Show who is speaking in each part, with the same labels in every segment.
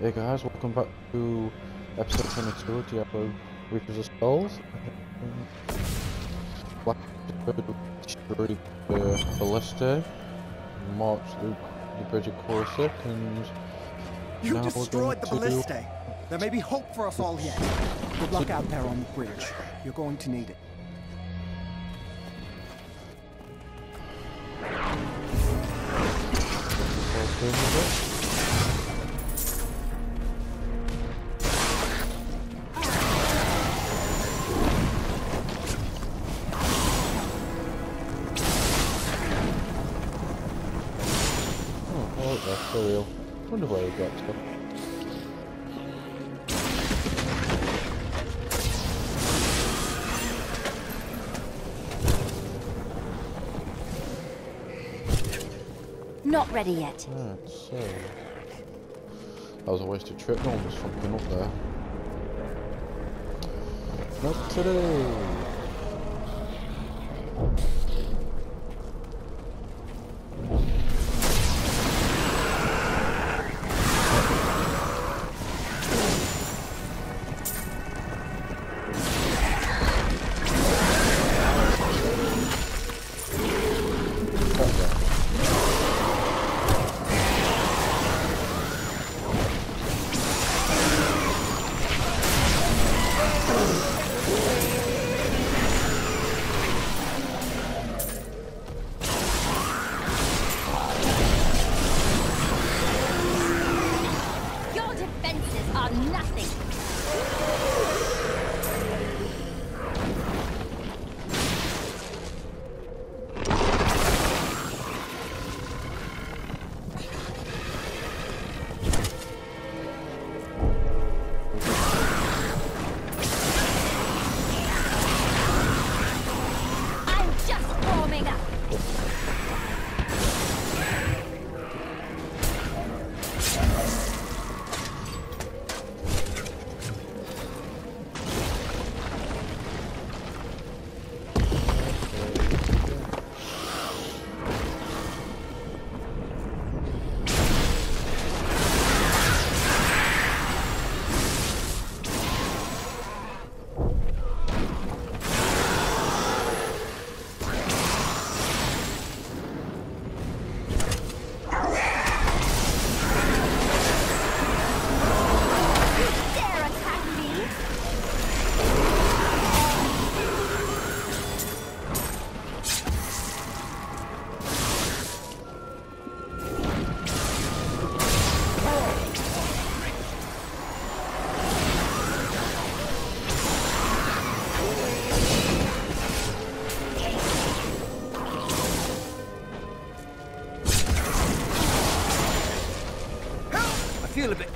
Speaker 1: Hey guys, welcome back to episode 22 of Diablo Reapers of Skulls. Black destroyed the uh, Ballista, March the, the Bridge of Korsikk, and
Speaker 2: You
Speaker 1: now
Speaker 2: destroyed the ballista. There may be hope for us all yet. Good luck out there on the bridge. You're going to need it.
Speaker 3: Ready yet.
Speaker 1: Right. That was a wasted trip, no one was fucking up there. Not today!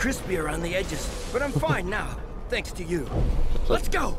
Speaker 4: Crispy around the edges, but I'm fine now, thanks to you. Let's go!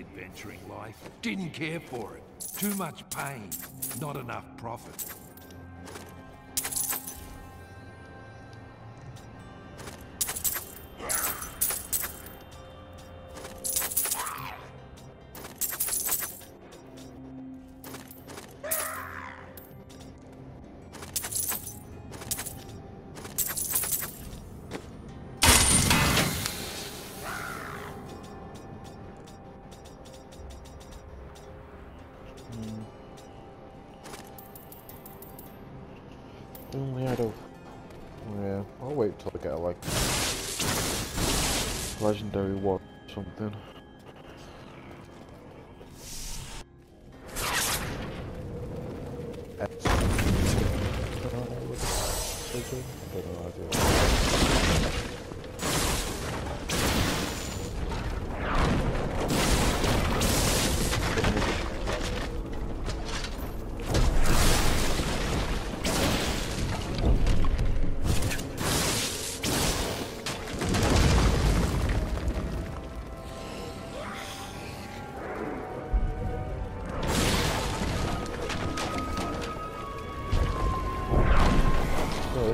Speaker 5: Adventuring life. Didn't care for it. Too much pain, not enough profit.
Speaker 1: Legendary or something.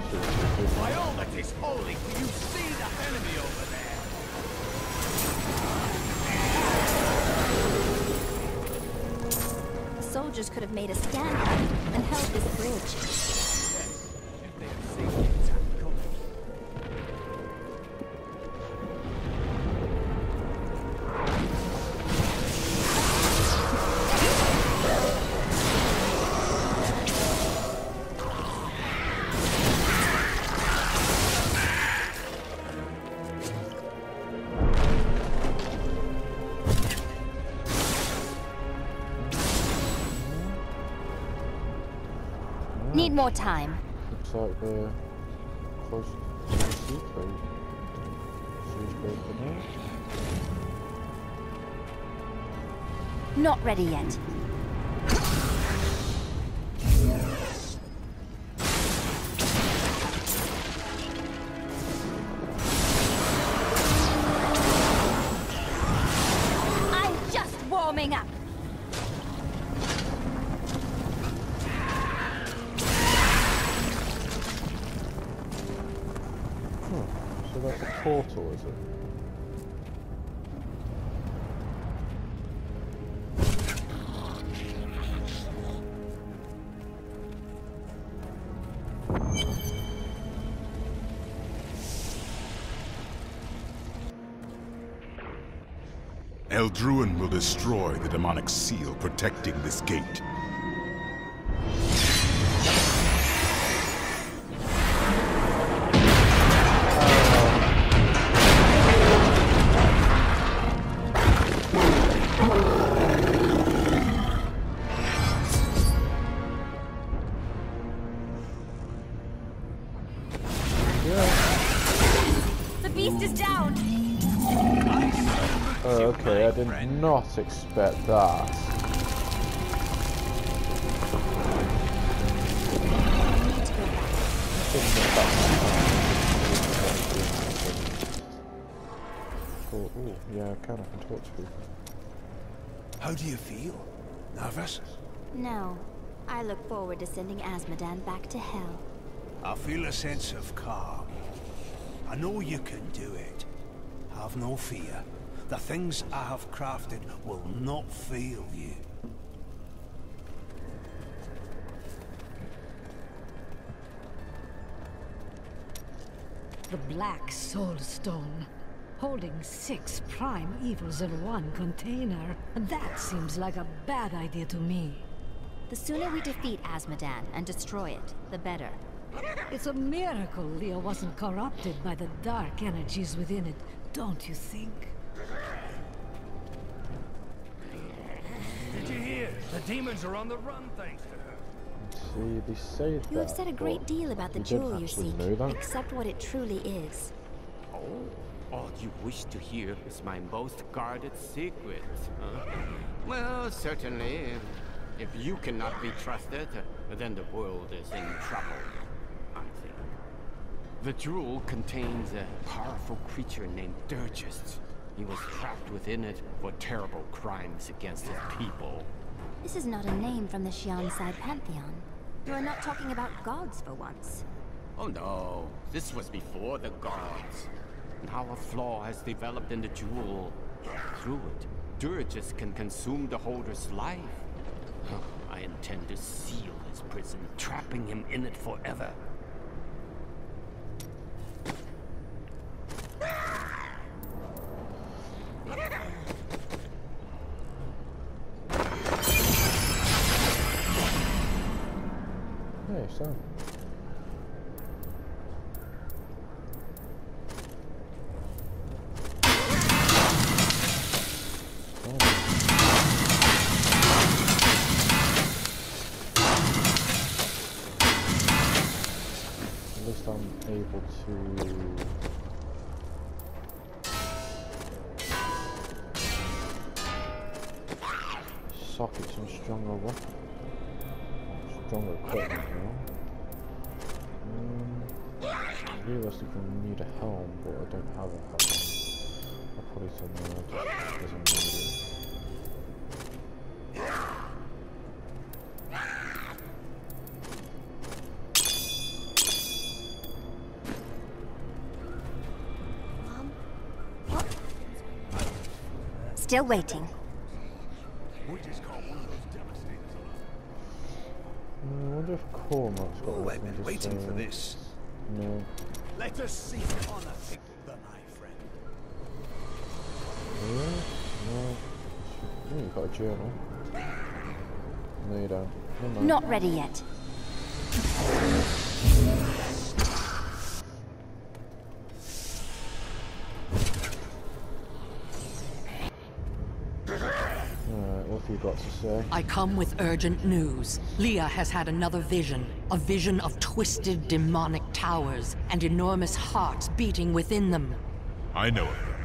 Speaker 6: By all that is holy, do you see the enemy over there?
Speaker 7: The soldiers could have made a stand and held this bridge. More time.
Speaker 1: Looks like they're close to the breaking out.
Speaker 7: Not ready yet. I'm just warming up.
Speaker 8: Eldruin will destroy the demonic seal protecting this gate.
Speaker 1: Did not expect that. Cool. Ooh, yeah, I kind of can talk to people.
Speaker 6: How do you feel? Nervous?
Speaker 7: No. I look forward to sending Azmodan back to hell.
Speaker 6: I feel a sense of calm. I know you can do it. Have no fear. The things I have crafted will not fail you.
Speaker 9: The Black Soul Stone. Holding six prime evils in one container. That seems like a bad idea to me.
Speaker 7: The sooner we defeat Azmodan and destroy it, the better.
Speaker 9: It's a miracle Leah wasn't corrupted by the dark energies within it, don't you think?
Speaker 6: Did you hear? The demons are on the run thanks to her.
Speaker 1: See, they say that.
Speaker 7: You have said a great deal about the jewel you seek,
Speaker 1: know that.
Speaker 7: except what it truly is.
Speaker 10: Oh, all you wish to hear is my most guarded secret. Huh? Well, certainly. If you cannot be trusted, then the world is in trouble, I think. The jewel contains a powerful creature named Durgist. He was trapped within it for terrible crimes against his people.
Speaker 3: This is not a name from the Xiansai pantheon. You are not talking about gods for once.
Speaker 10: Oh no, this was before the gods. Now a flaw has developed in the jewel. Through it, Durgis can consume the holder's life. I intend to seal his prison, trapping him in it forever.
Speaker 1: Socket some stronger weapon, stronger equipment, you know. Um, realistically, need a helm, but I don't have a helm. I'll I need it.
Speaker 3: Still waiting.
Speaker 1: Wonder if Kormac's got
Speaker 6: Oh, I've
Speaker 1: anything
Speaker 6: been
Speaker 1: to
Speaker 6: waiting for this.
Speaker 1: No.
Speaker 6: Let us see the honor the my friend.
Speaker 1: Yeah? No. Hmm, oh, you've got a journal. No, you don't. Never mind.
Speaker 3: Not ready yet.
Speaker 1: To say?
Speaker 11: I come with urgent news. Leah has had another vision. A vision of twisted demonic towers and enormous hearts beating within them.
Speaker 12: I know of them.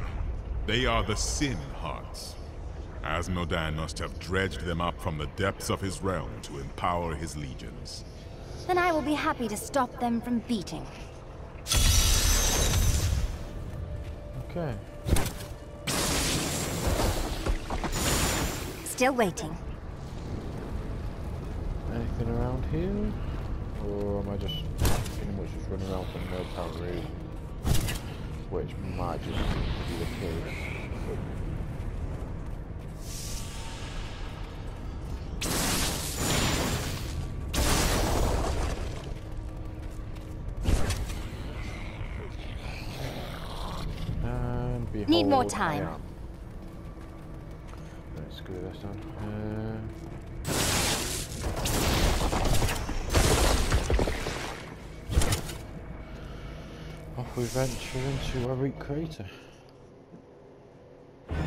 Speaker 12: They are the Sin Hearts. Azmodan must have dredged them up from the depths of his realm to empower his legions.
Speaker 3: Then I will be happy to stop them from beating.
Speaker 1: Okay.
Speaker 3: Still waiting.
Speaker 1: Anything around here? Or am I just pretty much just running around for no apparent reason? Which might just be the case.
Speaker 3: Need more time.
Speaker 1: Am. This on. Uh, off we venture into Arreat Crater.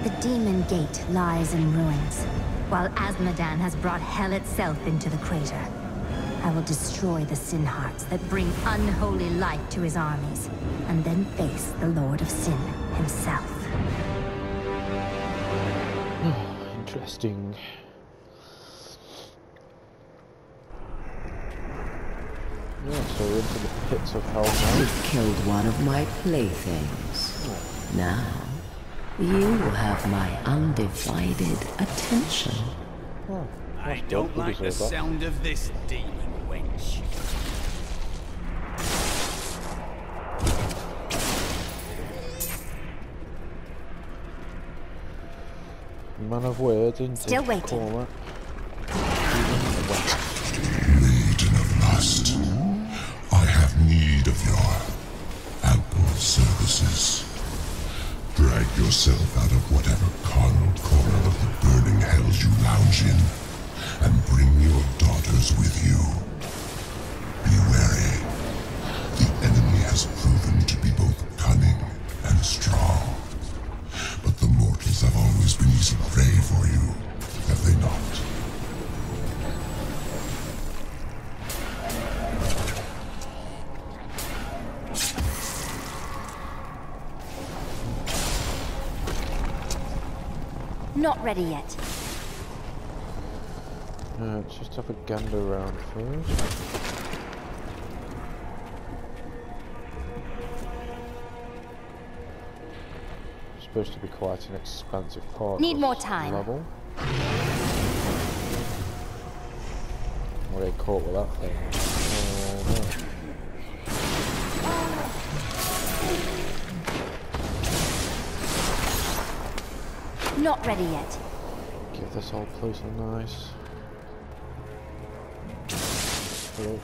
Speaker 3: The Demon Gate lies in ruins, while Azmodan has brought hell itself into the crater. I will destroy the Sin Hearts that bring unholy light to his armies, and then face the Lord of Sin himself.
Speaker 1: Interesting. Yeah, so we're into the pits of hell now.
Speaker 13: You've killed one of my playthings. Now, you have my undivided attention.
Speaker 1: Oh,
Speaker 4: I don't like the sound of this demon wench.
Speaker 1: Man of words, isn't
Speaker 3: Still
Speaker 1: he?
Speaker 3: waiting.
Speaker 1: Kormac?
Speaker 12: Maiden of lust, I have need of your ample services. Drag yourself out of whatever carnal corner of the burning hells you lounge in, and bring your daughters with you. Be wary. The enemy has proven to be both cunning and strong. Not
Speaker 3: ready yet.
Speaker 1: Uh, let's just have a gander around first. Supposed to be quite an expansive part.
Speaker 3: Need
Speaker 1: of
Speaker 3: more time.
Speaker 1: Level. Well, they caught with that thing.
Speaker 3: Not ready yet.
Speaker 1: Give this whole place a nice. Hello.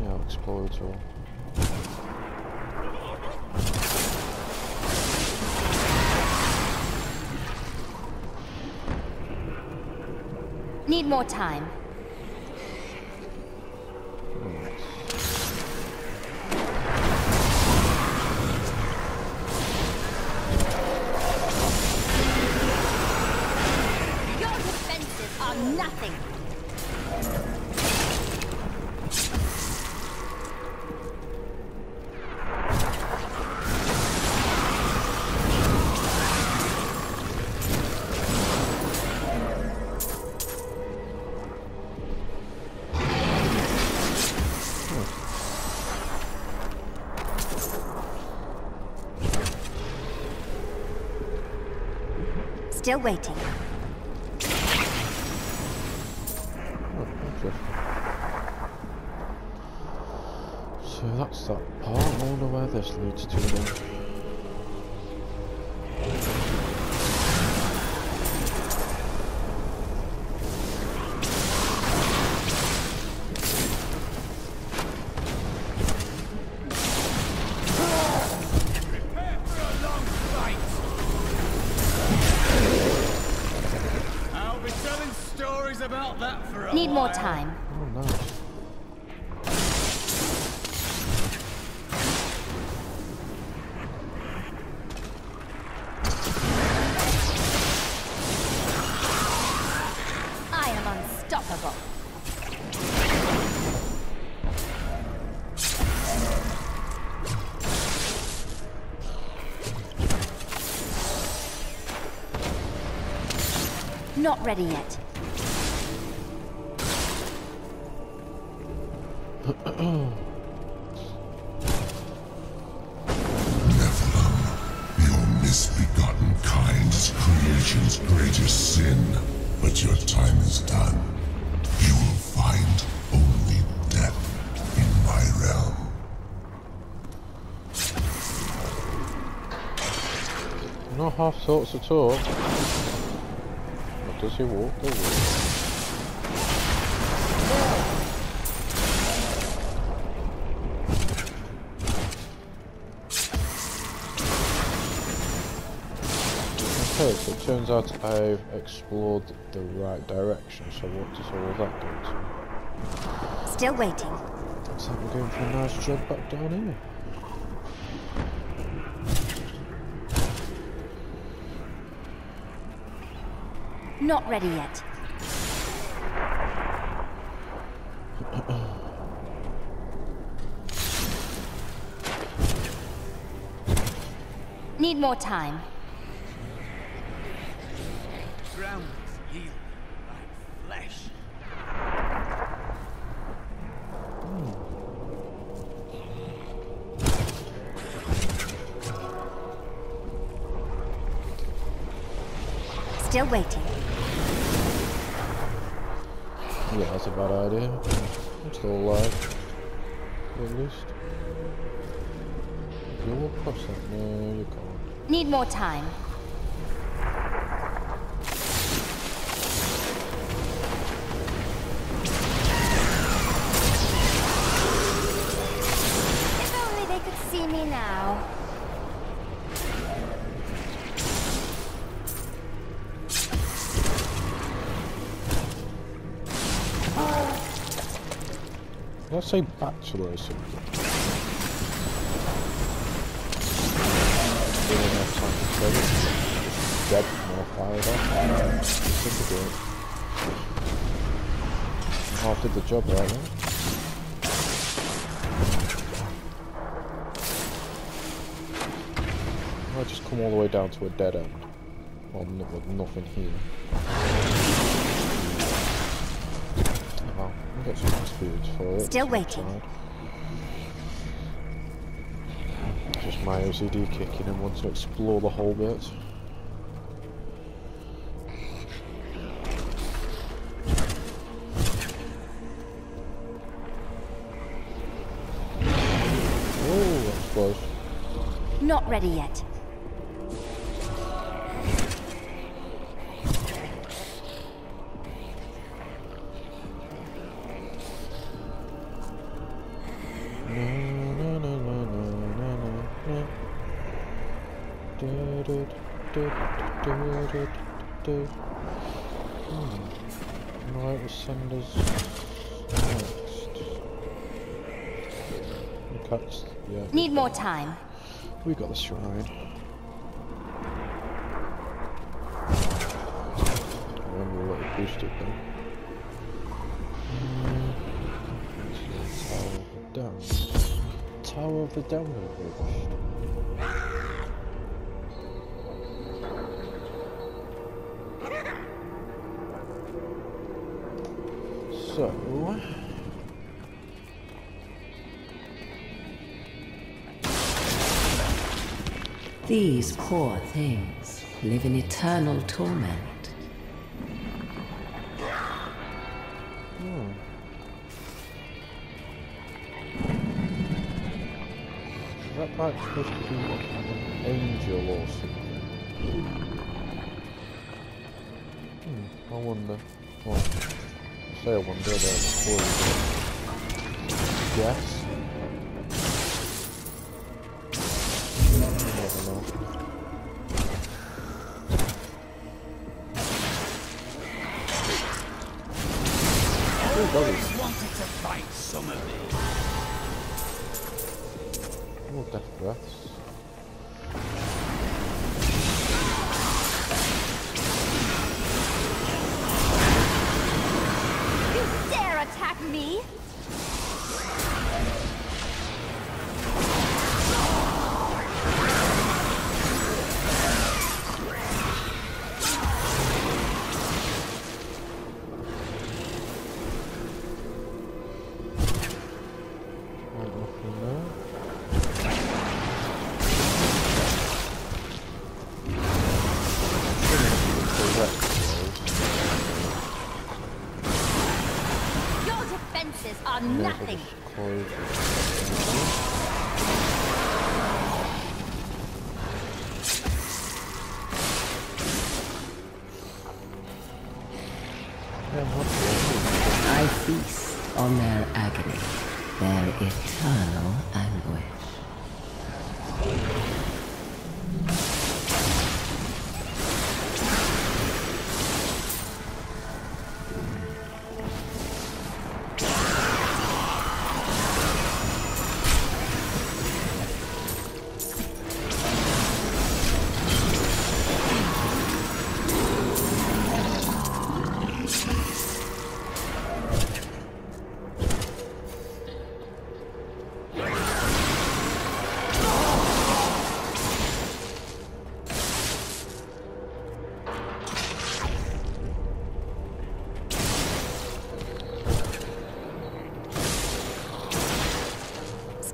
Speaker 1: Yeah, I'll explore it all.
Speaker 3: Need more time. Nothing. Still waiting.
Speaker 14: About that for a
Speaker 3: Need more time. Not ready yet.
Speaker 12: Your misbegotten kind's creation's greatest sin. But your time is done. You will find only death in my realm.
Speaker 1: No half thoughts at all. What does he walk? Okay, so it turns out I've explored the right direction, so what does all of that do to
Speaker 3: Still waiting.
Speaker 1: Looks like we're going for a nice jog back down here.
Speaker 3: Not ready yet. Need more time.
Speaker 14: Ground is like flesh.
Speaker 3: Still waiting.
Speaker 1: Idea. I'm still alive. At least. You will cross that. No, you can't.
Speaker 3: Need more time.
Speaker 1: Say bachelor or something? Dead. Disintegrate. Half did the job right there. I just come all the way down to a dead end. Well, with nothing here.
Speaker 3: Still waiting.
Speaker 1: Just my OCD kicking and want to explore the whole bit. Oh, that's close.
Speaker 3: Not ready yet.
Speaker 1: Hmm. Right, we'll send us next. Yeah.
Speaker 3: Need more time.
Speaker 1: We got the shrine. Remember what it boosted then. Tower of the Damned. Tower of the Downward Bridge.
Speaker 13: These poor things live in eternal torment.
Speaker 1: hmm. That part supposed to be like an angel or something? Hmm, I wonder. Well, I say I wonder, before Guess. You
Speaker 3: are nothing.
Speaker 13: I feast on their agony, their eternal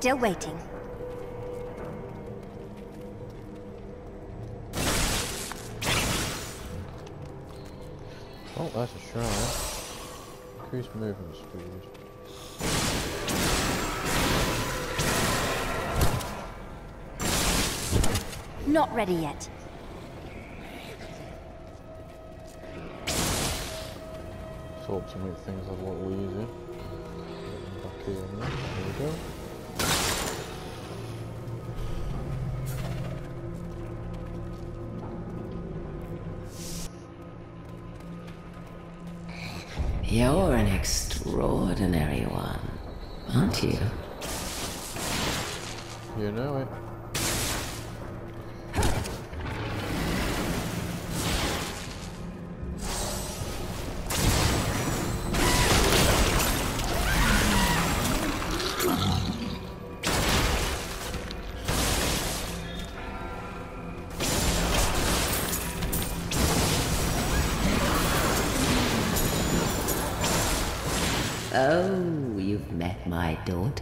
Speaker 3: Still waiting.
Speaker 1: Oh, that's a shrine. Increased movement speed.
Speaker 3: Not ready yet.
Speaker 1: Thought to make things a little easier. Back here. There we go.
Speaker 13: You're an extraordinary one, aren't you?
Speaker 1: You know it.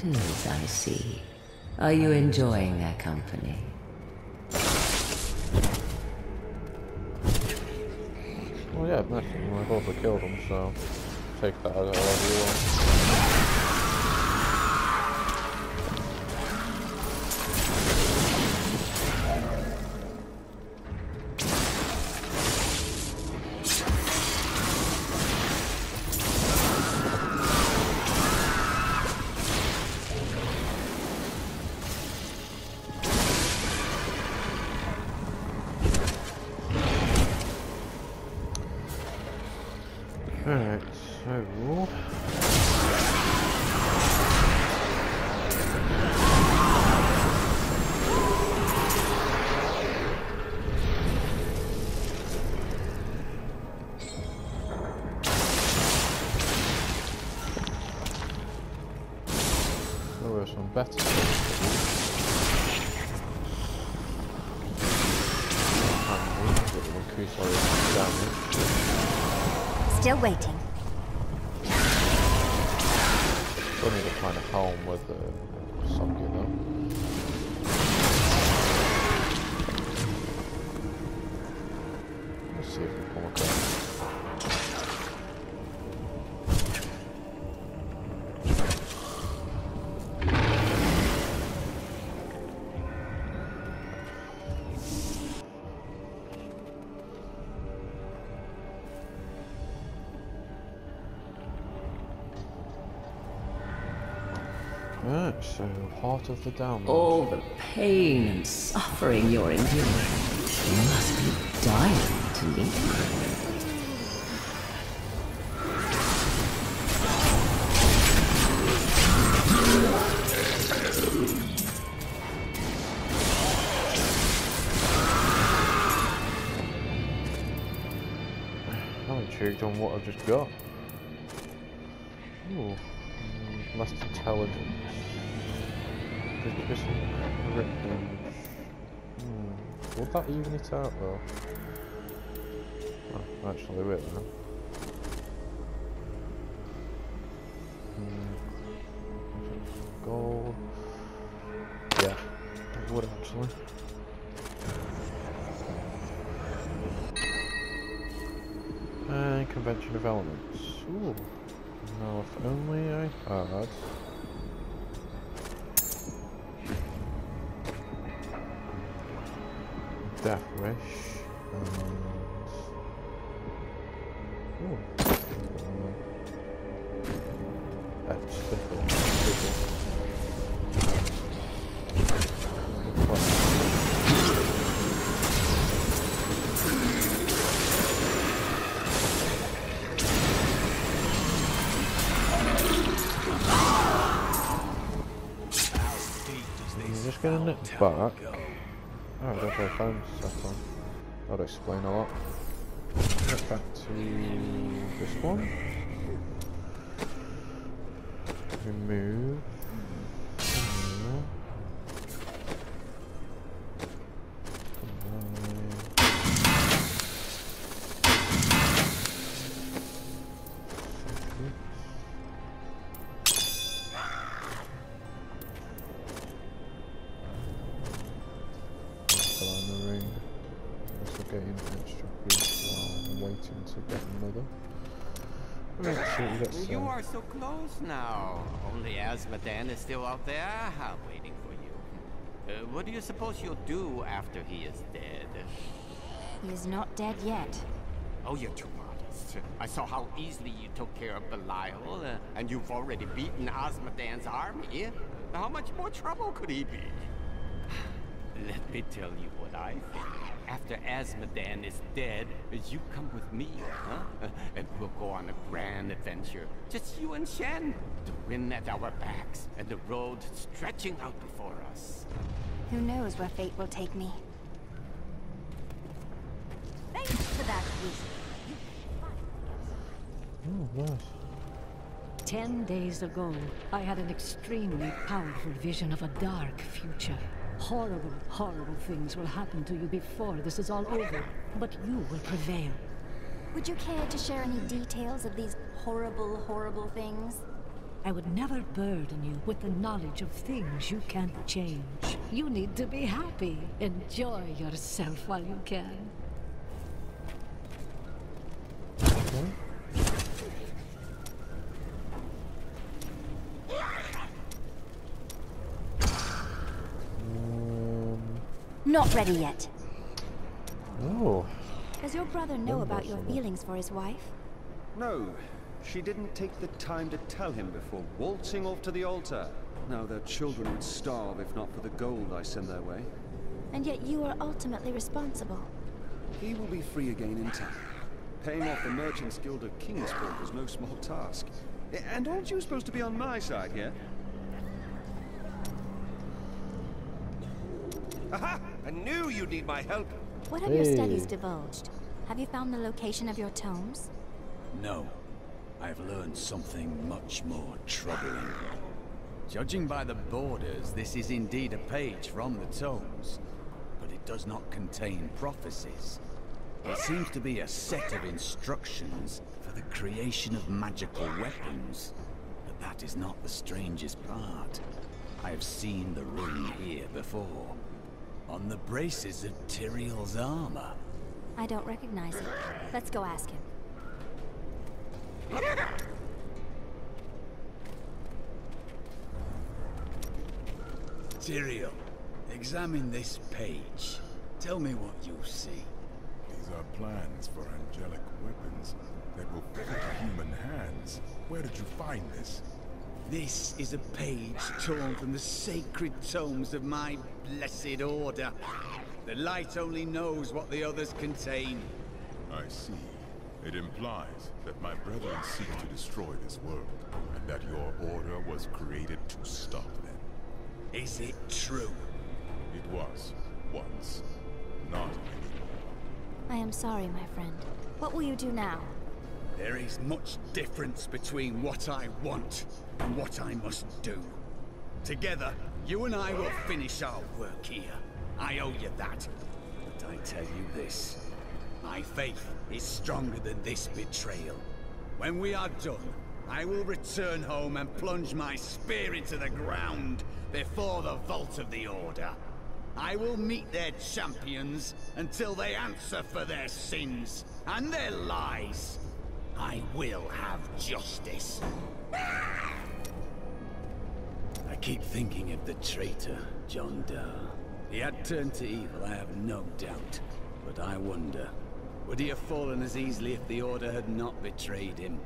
Speaker 13: I see. Are you enjoying their company?
Speaker 1: Well, yeah, nothing. I've also killed them, so take that as however you. With socket though. Heart of the download.
Speaker 13: All the pain and suffering you're enduring. You must be dying to leave.
Speaker 1: I'm intrigued on what I've just got. Will that even it out though? Oh, actually, wait minute. Hmm, Gold. Yeah, it would actually. And convention of elements. Ooh. Now if only I had Death Wish and Ooh. Just gonna nip back. On. That'd explain a lot. Back to this one. Remove.
Speaker 10: Are so close now. Only Azmodan is still out there, I'm waiting for you. Uh, what do you suppose you'll do after he is dead?
Speaker 3: He is not dead yet.
Speaker 10: Oh, you're too modest. I saw how easily you took care of Belial, uh, and you've already beaten Azmodan's army. How much more trouble could he be? Let me tell you what I think. After Azmodan is dead, you come with me, huh? And we'll go on a grand adventure. Just you and Shen. The wind at our backs, and the road stretching out before us.
Speaker 3: Who knows where fate will take me? Thanks for that, Weasley.
Speaker 1: Oh, nice.
Speaker 9: Ten days ago, I had an extremely powerful vision of a dark future. Horrible, horrible things will happen to you before this is all over, but you will prevail.
Speaker 3: Would you care to share any details of these horrible, horrible things?
Speaker 9: I would never burden you with the knowledge of things you can't change. You need to be happy. Enjoy yourself while you can.
Speaker 7: Not ready yet.
Speaker 1: oh.
Speaker 7: Does your brother know about your feelings for his wife?
Speaker 2: No, she didn't take the time to tell him before waltzing off to the altar. Now their children would starve if not for the gold I send their way.
Speaker 7: And yet you are ultimately responsible.
Speaker 2: He will be free again in time. Paying off the Merchants Guild of Kingsport was no small task. And aren't you supposed to be on my side here?
Speaker 14: Aha! I knew you'd need my help.
Speaker 7: What have your studies divulged? Have you found the location of your tomes?
Speaker 14: No. I've learned something much more troubling. Judging by the borders, this is indeed a page from the tomes, but it does not contain prophecies. It seems to be a set of instructions for the creation of magical weapons. But that is not the strangest part. I have seen the rune here before. On the braces of Tyrael's armor.
Speaker 7: I don't recognize it. Let's go ask him.
Speaker 14: Tyrael, examine this page. Tell me what you see.
Speaker 8: These are plans for angelic weapons that will fit human hands. Where did you find this?
Speaker 14: This is a page torn from the sacred tomes of my blessed order. The light only knows what the others contain.
Speaker 8: I see. It implies that my brethren seek to destroy this world, and that your order was created to stop them.
Speaker 14: Is it true?
Speaker 8: It was, once. Not anymore.
Speaker 7: I am sorry, my friend. What will you do now?
Speaker 14: There is much difference between what I want and what I must do. Together, you and I will finish our work here. I owe you that. But I tell you this. My faith is stronger than this betrayal. When we are done, I will return home and plunge my spear into the ground before the vault of the Order. I will meet their champions until they answer for their sins and their lies. I will have justice. I keep thinking of the traitor, Jondar. He had turned to evil, I have no doubt. But I wonder, would he have fallen as easily if the Order had not betrayed him?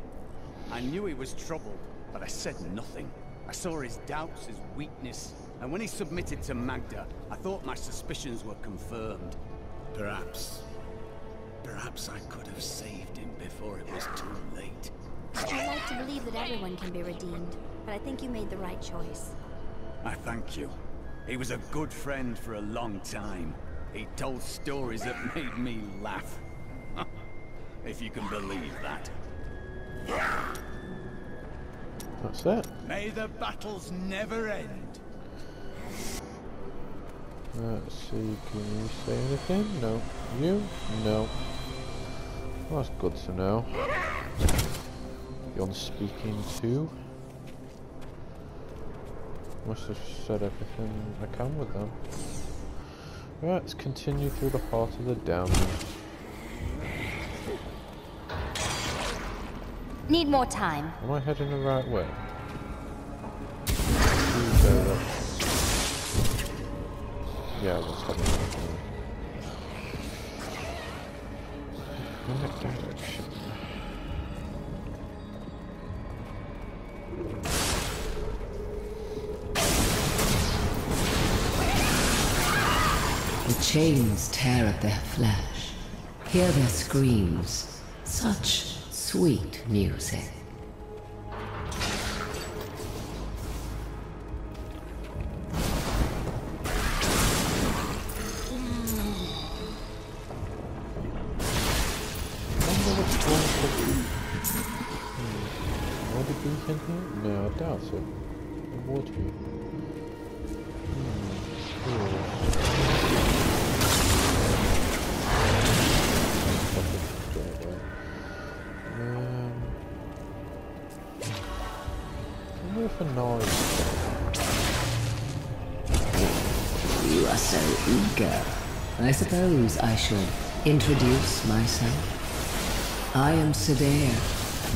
Speaker 14: I knew he was troubled, but I said nothing. I saw his doubts, his weakness, and when he submitted to Magda, I thought my suspicions were confirmed. Perhaps... Perhaps I could have saved him before it was too late.
Speaker 7: I like to believe that everyone can be redeemed, but I think you made the right choice.
Speaker 14: I thank you. He was a good friend for a long time. He told stories that made me laugh. if you can believe that.
Speaker 1: That's it.
Speaker 14: May the battles never end.
Speaker 1: Let's see, can you say anything? No. You? No. Well, that's good to know. Beyond speaking to. Must have said everything I can with them. Right, let's continue through the heart of the Damned.
Speaker 7: Need more time.
Speaker 1: Am I heading the right way? Yeah, let's head the right way.
Speaker 13: Chains tear at their flesh. Hear their screams. Such sweet music.
Speaker 1: I
Speaker 13: suppose I should introduce myself. I am Cydaea,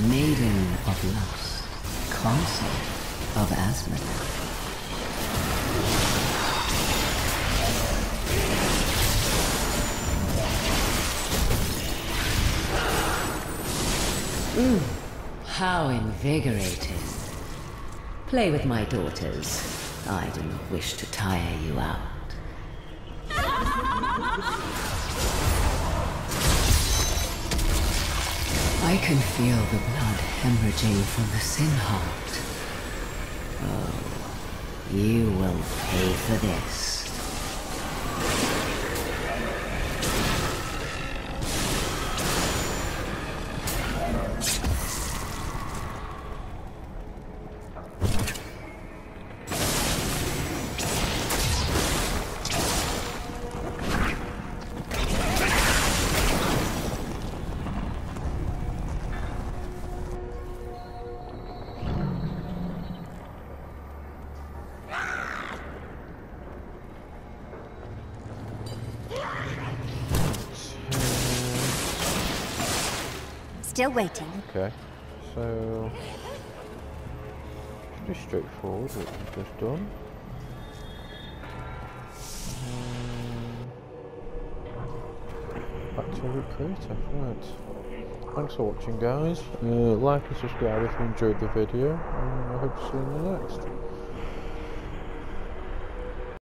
Speaker 13: Maiden of Lust, Consort of Azmodan. Mm, how invigorating. Play with my daughters. I do not wish to tire you out. I can feel the blood hemorrhaging from the Sin Heart. Oh, you will pay for this.
Speaker 3: Still waiting.
Speaker 1: Okay, so pretty straightforward what we've just done. Um, back to recruiter, right. Thanks for watching guys. Uh, like and subscribe if you enjoyed the video and I hope to see you in the next.